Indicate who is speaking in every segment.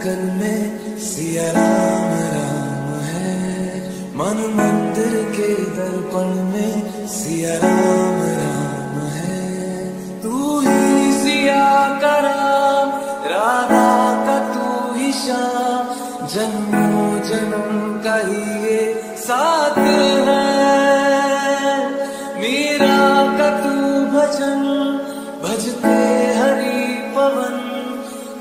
Speaker 1: गगन में सिया राम राम है। मन मंदिर के दर्पण में सिया राम राम है। तू ही सिया का राम, राधा का तू ही श्याम। जन्मों जन्म का ही ये साथ है। मेरा का तू भजन, भजते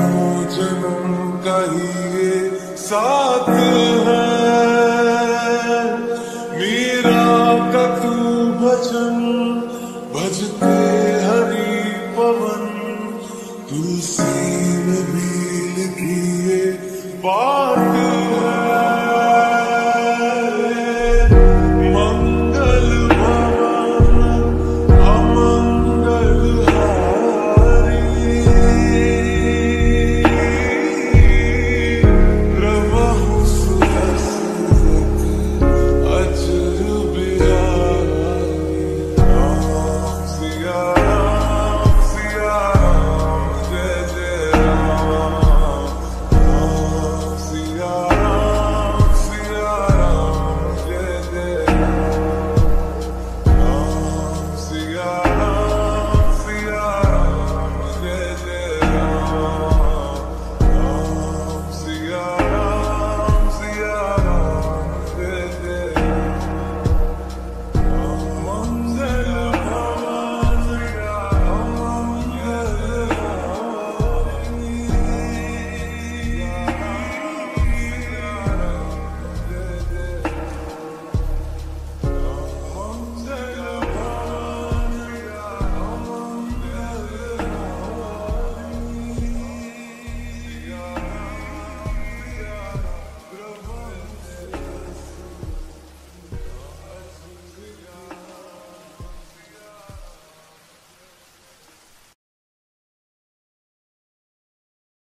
Speaker 1: जन्म जनू का ही ये साथ है। मेरा का भजन भजते हरि पवन, तुलसी में भी लिखिए